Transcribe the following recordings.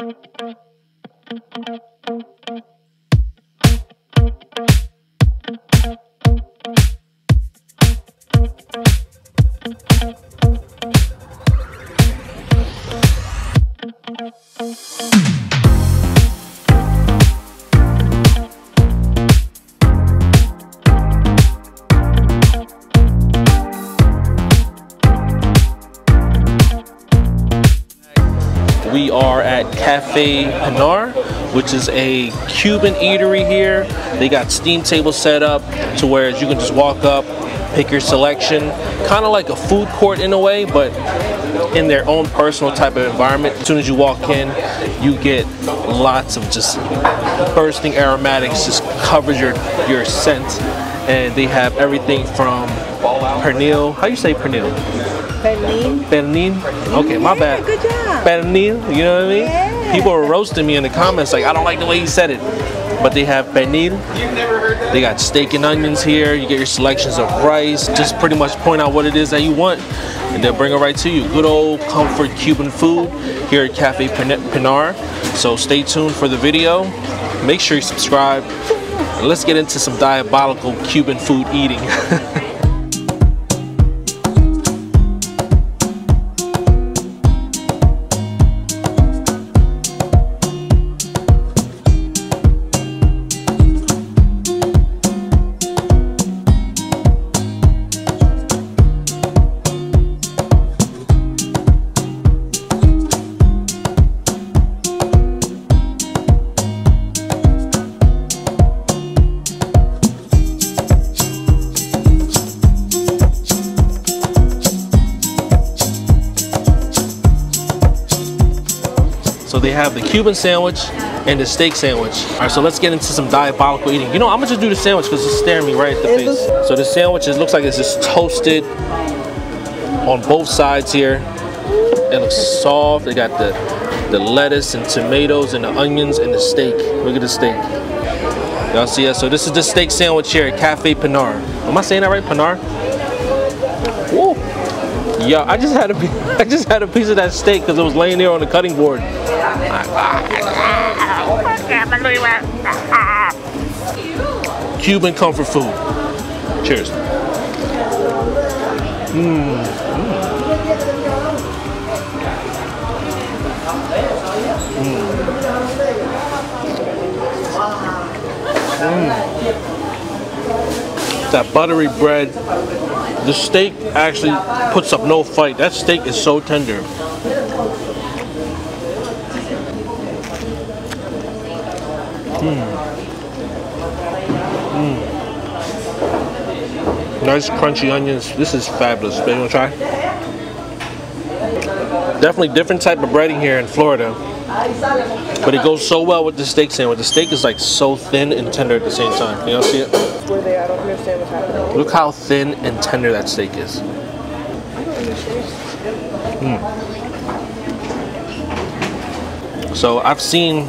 We are at Cafe Pinar, which is a Cuban eatery here. They got steam tables set up to where you can just walk up, pick your selection, kind of like a food court in a way, but in their own personal type of environment. As soon as you walk in, you get lots of just bursting aromatics, just covers your your scent, and they have everything from pernil. How you say pernil? Berlin. Pernil. Okay, my Yeah, bad. good job. Pernil. You know what I mean? Yeah. People were roasting me in the comments like I don't like the way he said it, but they have pernil. They got steak and onions here. You get your selections of rice. Just pretty much point out what it is that you want, and they'll bring it right to you. Good old comfort Cuban food here at Cafe Pin- Pinar. So stay tuned for the video. Make sure you subscribe. And let's get into some diabolical Cuban food eating. So they have the Cuban sandwich and the steak sandwich. All right, so let's get into some diabolical eating. You know, I'm gonna just do the sandwich because it's staring me right at the face. So the sandwich is, looks like it's just toasted on both sides here. It looks soft. They got the the lettuce and tomatoes and the onions and the steak. Look at the steak. Y'all see that? So this is the steak sandwich here at Cafe Pinar. Am I saying that right? Pinar? Woo. Yeah, I just had a I just had a piece of that steak because it was laying there on the cutting board. Cuban comfort food. Cheers. Mm. Mm. That buttery bread. The steak actually puts up no fight. That steak is so tender. Nice crunchy onions. This is fabulous. Baby, wanna try? Definitely different type of breading here in Florida. But it goes so well with the steak sandwich. The steak is like so thin and tender at the same time. You see it? They? I don't understand what's happening. Look how thin and tender that steak is. Mm. So I've seen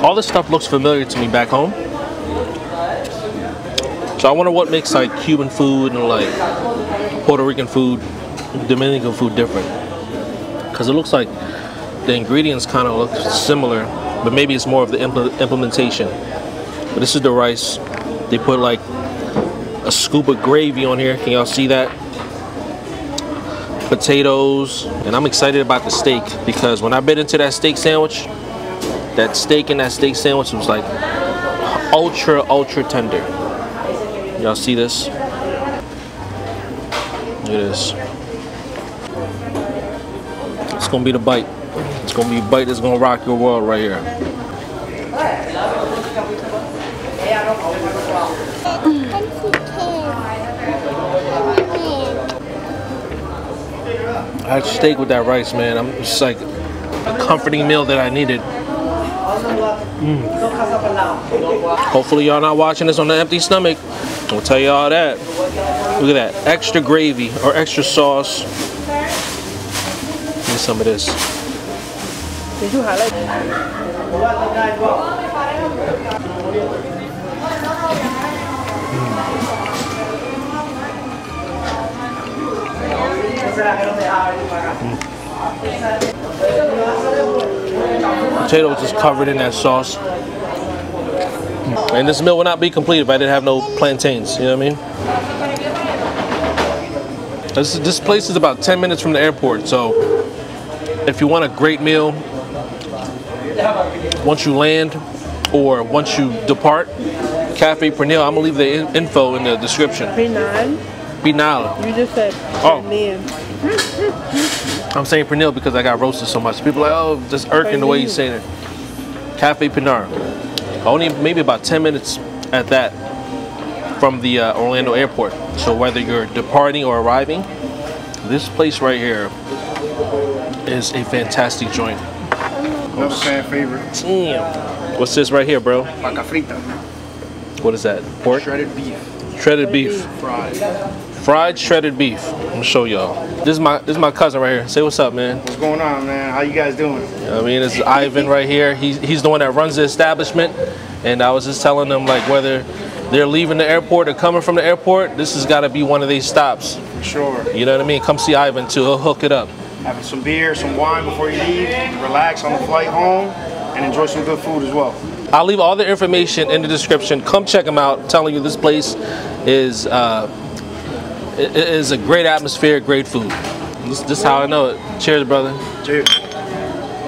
all this stuff looks familiar to me back home. So I wonder what makes like Cuban food and like Puerto Rican food, Dominican food different. Because it looks like the ingredients kind of look similar, but maybe it's more of the impl- implementation. But this is the rice. They put like a scoop of gravy on here. Can y'all see that? Potatoes, and I'm excited about the steak because when I bit into that steak sandwich, that steak and that steak sandwich was like ultra, ultra tender. Y'all see this? Look at this. It's gonna be the bite. It's gonna be a bite that's gonna rock your world right here. I had steak with that rice, man. I'm just like a comforting meal that I needed. Mm. Hopefully y'all not watching this on an empty stomach. I'll tell you all that. Look at that. Extra gravy or extra sauce. Give me some of this. Did you highlight? Potatoes just covered in that sauce. And this meal would not be complete if I didn't have no plantains. You know what I mean? This, this place is about 10 minutes from the airport, so if you want a great meal, once you land or once you depart, Cafe Pernil, I'm gonna leave the in- info in the description. Pinan. Binal. You just said Oh. I'm saying Pernil because I got roasted so much. People are like, oh, just irking the way you saying it. Cafe Pinar. Only maybe about 10 minutes at that from the uh, Orlando airport. So whether you're departing or arriving, this place right here is a fantastic joint. Another fan favorite. Damn. What's this right here, bro? Vaca frita. What is that? Pork? Shredded beef. Shredded beef. Fried. Fried shredded beef. I'm gonna show y'all. This is my this is my cousin right here. Say what's up, man. What's going on, man? How you guys doing? I mean, it's Ivan right here. He's, he's the one that runs the establishment. And I was just telling them, like, whether they're leaving the airport or coming from the airport, this has got to be one of these stops. For sure. You know what I mean? Come see Ivan, too. He'll hook it up. Having some beer, some wine before you leave. Relax on the flight home and enjoy some good food as well. I'll leave all the information in the description. Come check them out. telling you this place is uh, i- i- is a great atmosphere, great food. This, this is how I know it. Cheers, brother. Cheers.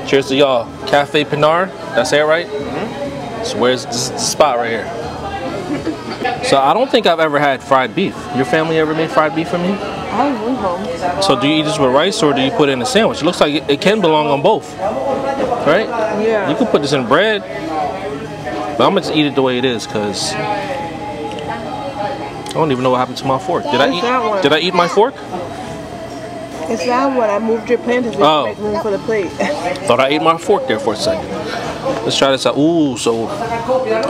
Cheers to y'all. Cafe Pinar. That's it, right? Mm. So where's this the spot right here? So I don't think I've ever had fried beef. Your family ever made fried beef for me? I went home. So do you eat this with rice or do you put it in a sandwich? It looks like it, it can belong on both, right? Yeah. You could put this in bread, but I'm gonna just eat it the way it is because I don't even know what happened to my fork. Did I eat? Did I eat my fork? It's that one. I moved your plantains to Oh. make room for the plate. Thought I ate my fork there for a second. Let's try this out. Ooh, so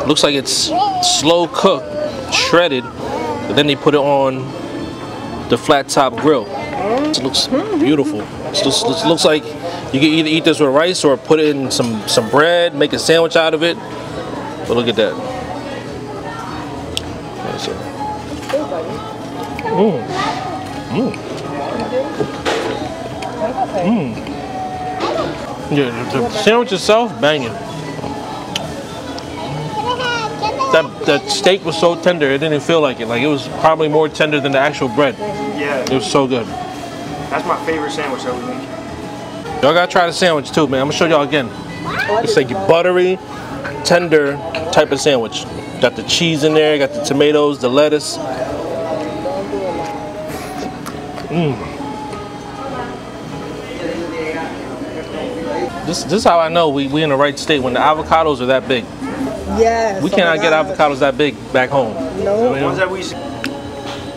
looks like it's slow cooked, shredded, but then they put it on the flat top grill. It looks mm-hmm. beautiful. It looks, looks like you can either eat this with rice or put it in some some bread, make a sandwich out of it. But look at that. That's it. Yeah, the, the sandwich itself, banging. That that steak was so tender, it didn't feel like it. Like it was probably more tender than the actual bread. Yeah. It was so good. that's my favorite sandwich that we make. Y'all gotta try the sandwich too, man. I'm gonna show y'all again. It's like a buttery, tender type of sandwich. Got the cheese in there, got the tomatoes, the lettuce. Mm. This, this is how I know we, we in the right state when the avocados are that big. Yes. We oh cannot my get avocados that big back home. No. The ones that we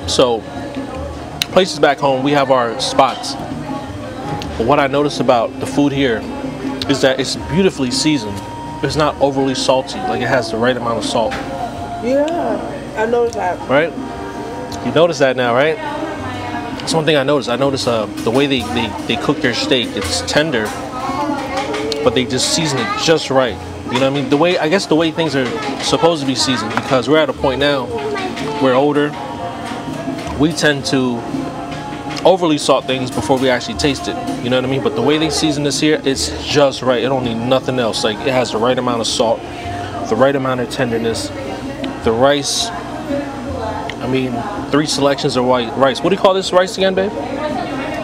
So, places back home, we have our spots. But what I notice about the food here is that it's beautifully seasoned. It's not overly salty, like it has the right amount of salt, Yeah. I noticed that. right? You notice that now, right? That's one thing I noticed. I noticed uh, the way they, they, they cook their steak, it's tender, but they just season it just right. You know what I mean? The way, I guess the way things are supposed to be seasoned because we're at a point now, we're older, we tend to overly salt things before we actually taste it. You know what I mean? But the way they season this here, it's just right. It don't need nothing else. Like it has the right amount of salt, the right amount of tenderness, the rice. I mean, three selections of white rice. What do you call this rice again, babe?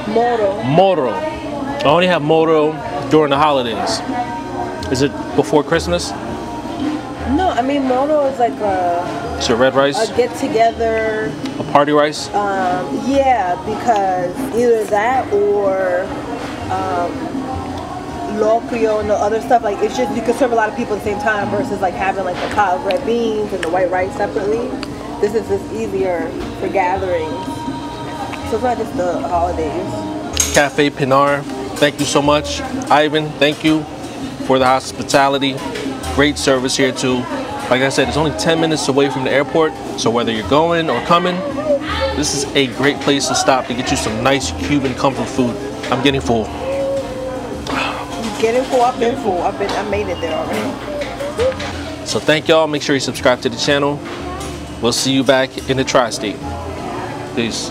Moro. Moro. I only have moro during the holidays. Is it before Christmas? I mean moro is like a, It's your red rice, a get together. a party rice. Um, yeah, because either that or um, locrio and the other stuff. Like it's just you can serve a lot of people at the same time versus like having like the of red beans and the white rice separately. This is just easier for gatherings. So it's not just the holidays. Cafe Pinar. Thank you so much. Ivan, thank you for the hospitality. Great service here too. Like I said, it's only 10 minutes away from the airport. So whether you're going or coming, this is a great place to stop to get you some nice Cuban comfort food. I'm getting full. Getting full, I've been full. I've been, I made it there already. So thank y'all. Make sure you subscribe to the channel. We'll see you back in the tri-state. Peace.